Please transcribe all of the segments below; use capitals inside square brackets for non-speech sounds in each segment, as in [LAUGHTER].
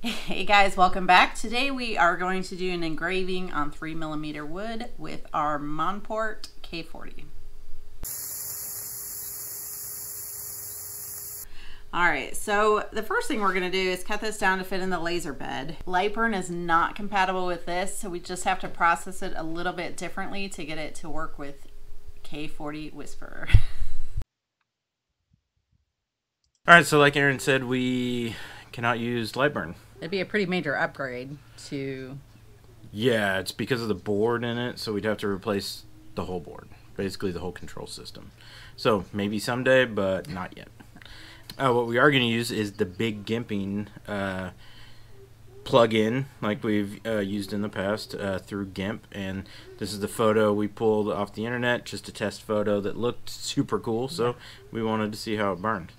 [LAUGHS] Hey guys, welcome back. Today we are going to do an engraving on 3 millimeter wood with our Monport K40. Alright, so the first thing we're going to do is cut this down to fit in the laser bed. Lightburn is not compatible with this, so we just have to process it a little bit differently to get it to work with K40 Whisperer. [LAUGHS] Alright, so like Aaron said, we cannot use Lightburn. It'd be a pretty major upgrade to. Yeah, it's because of the board in it, so we'd have to replace the whole board, basically the whole control system. So maybe someday, but not yet. Uh, what we are going to use is the Big Gimping uh, plug-in, like we've uh, used in the past uh, through GIMP, and this is the photo we pulled off the internet, just a test photo that looked super cool. So we wanted to see how it burned.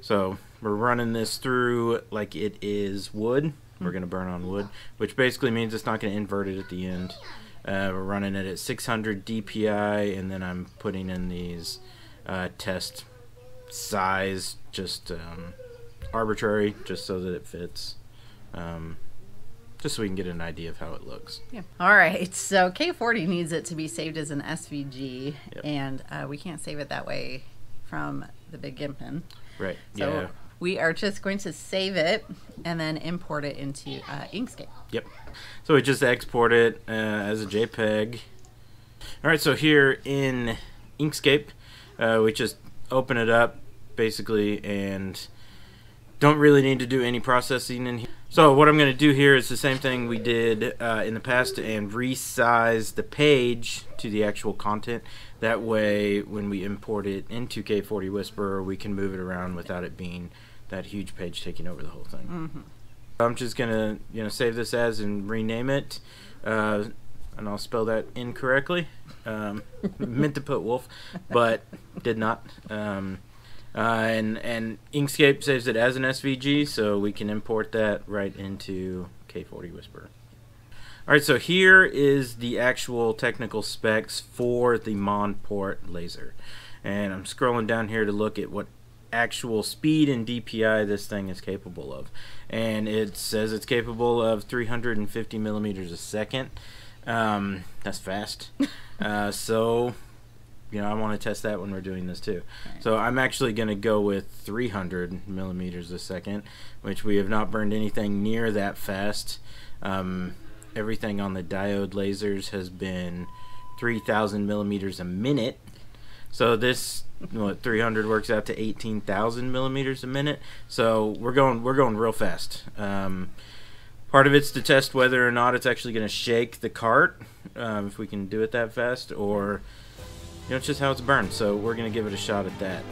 So we're running this through like it is wood. We're going to burn on wood, which basically means it's not going to invert it at the end. Uh, we're running it at 600 DPI, and then I'm putting in these uh, test size, just um, arbitrary, just so that it fits. Um, just so we can get an idea of how it looks. Yeah. All right. So K40 needs it to be saved as an SVG, Yep. and uh, we can't save it that way from the Big Gimpin. Right. So yeah. We are just going to save it and then import it into uh, Inkscape. Yep. So we just export it uh, as a JPEG. All right. So here in Inkscape, uh, we just open it up basically and don't really need to do any processing in here. So what I'm going to do here is the same thing we did uh, in the past and resize the page to the actual content. That way, when we import it into K40 Whisperer, we can move it around without it being that huge page taking over the whole thing. Mm-hmm. I'm just gonna you know save this as and rename it, uh, and I'll spell that incorrectly. Um, [LAUGHS] meant to put wolf, but did not. Um, uh, and and Inkscape saves it as an SVG, so we can import that right into K40 Whisper. All right, so here is the actual technical specs for the Monport laser, and I'm scrolling down here to look at what actual speed and DPI this thing is capable of, and it says it's capable of 350 millimeters a second. Um, that's fast. [LAUGHS] uh, so you know, I want to test that when we're doing this too. Right. So I'm actually going to go with 300 millimeters a second, which we have not burned anything near that fast. Um, everything on the diode lasers has been 3,000 millimeters a minute. So this, what 300 works out to 18,000 millimeters a minute. So we're going, we're going real fast. Um, part of it's to test whether or not it's actually going to shake the cart, um, if we can do it that fast, or you know, it's just how it's burned. So we're gonna give it a shot at that.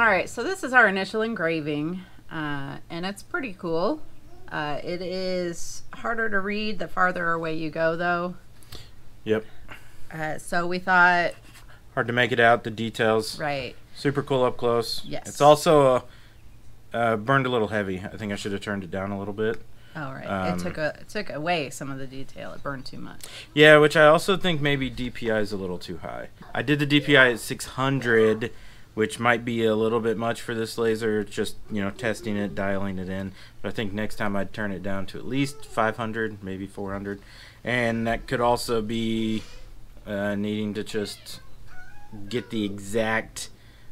Right, so this is our initial engraving, uh, and it's pretty cool. Uh, it is harder to read the farther away you go, though. Yep. Uh, so we thought, Hard to make it out. The details. right, Super cool up close. Yes. It's also uh, uh, burned a little heavy. I think I should have turned it down a little bit. all right. Um, it took a it took away some of the detail. It burned too much. Yeah, which I also think maybe DPI is a little too high. I did the DPI at 600, which might be a little bit much for this laser. It's Just you know, testing it, dialing it in. But I think next time I'd turn it down to at least 500, maybe 400, and that could also be uh, needing to just get the exact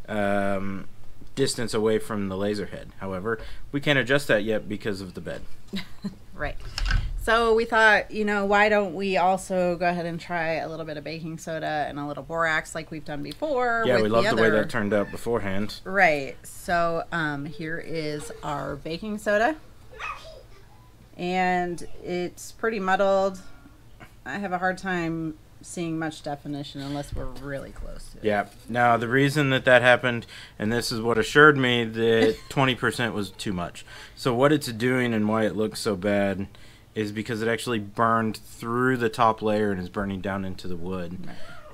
um, distance away from the laser head. However, we can't adjust that yet because of the bed. [LAUGHS] Right. So we thought, you know, why don't we also go ahead and try a little bit of baking soda and a little borax like we've done before? Yeah, we love the, way that turned out beforehand. Right. So um, here is our baking soda, and it's pretty muddled. I have a hard time seeing much definition unless we're really close to it. Yeah. Now the reason that that happened, and this is what assured me that [LAUGHS] 20% was too much. So what it's doing and why it looks so bad is because it actually burned through the top layer and is burning down into the wood.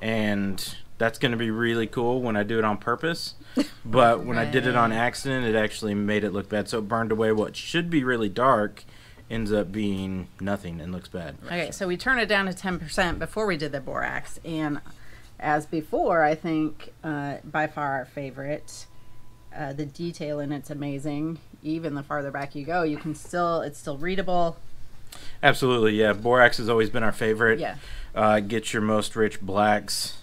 And that's going to be really cool when I do it on purpose. [LAUGHS] But when I did it on accident, it actually made it look bad. So it burned away what should be really dark ends up being nothing and looks bad. Okay, so we turned it down to ten percent before we did the borax, and as before, I think uh, by far our favorite. Uh, the detail in it's amazing. Even the farther back you go, you can still it's still readable. Absolutely, yeah. Borax has always been our favorite. Yeah. Uh, get your most rich blacks.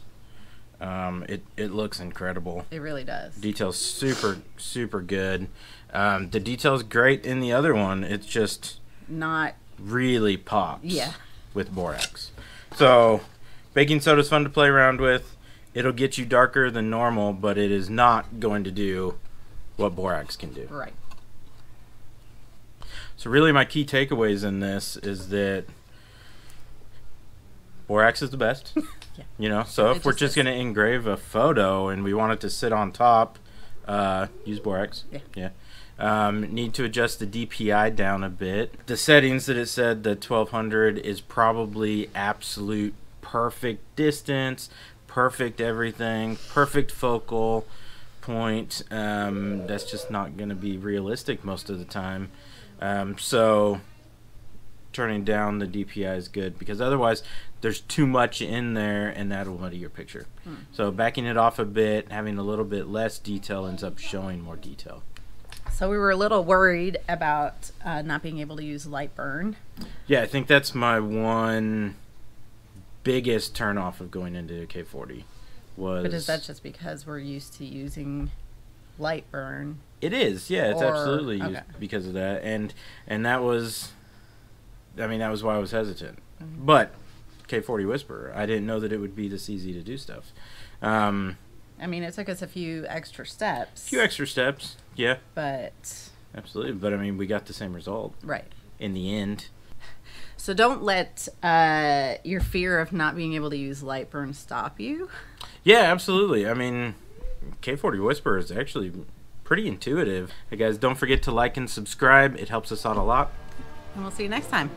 Um, it it looks incredible. It really does. Details super super good. Um, the details great in the other one. It's just Not really pops. Yeah. With borax. So baking soda is fun to play around with. It'll get you darker than normal, but it is not going to do what borax can do. right. So really, my key takeaways in this is that borax is the best. [LAUGHS] Yeah. You know, so It if we're just going to engrave a photo and we want it to sit on top, uh, use borax. Yeah. Yeah. Um, need to adjust the DPI down a bit. The settings that it said the 1200 is probably absolute perfect distance, perfect everything, perfect focal point. Um, that's just not going to be realistic most of the time. Um, so turning down the DPI is good because otherwise there's too much in there and that'll muddy your picture. So backing it off a bit, having a little bit less detail ends up showing more detail. So we were a little worried about uh, not being able to use Lightburn. Yeah, I think that's my one biggest turn off of going into K40 was But is that just because we're used to using Lightburn? It is, yeah, it's Or- absolutely used okay. because of that, and and that was, I mean, that was why I was hesitant. But K40 Whisper, I didn't know that it would be this easy to do stuff. Um, I mean, it took us a few extra steps. a few extra steps, yeah, but absolutely. But I mean, we got the same result right. in the end. So don't let uh, your fear of not being able to use Lightburn stop you. Yeah, absolutely. I mean, K40 Whisper is actually pretty intuitive. Hey guys, don't forget to like and subscribe. It helps us out a lot. And we'll see you next time.